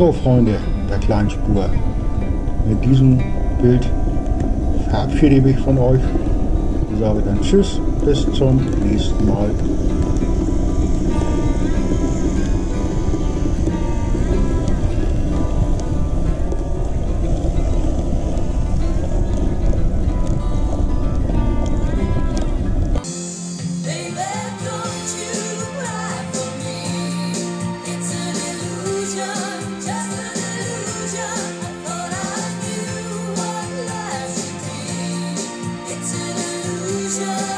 So, Freunde der kleinen Spur, mit diesem Bild verabschiede ich mich von euch und sage dann Tschüss, bis zum nächsten Mal. Jesus.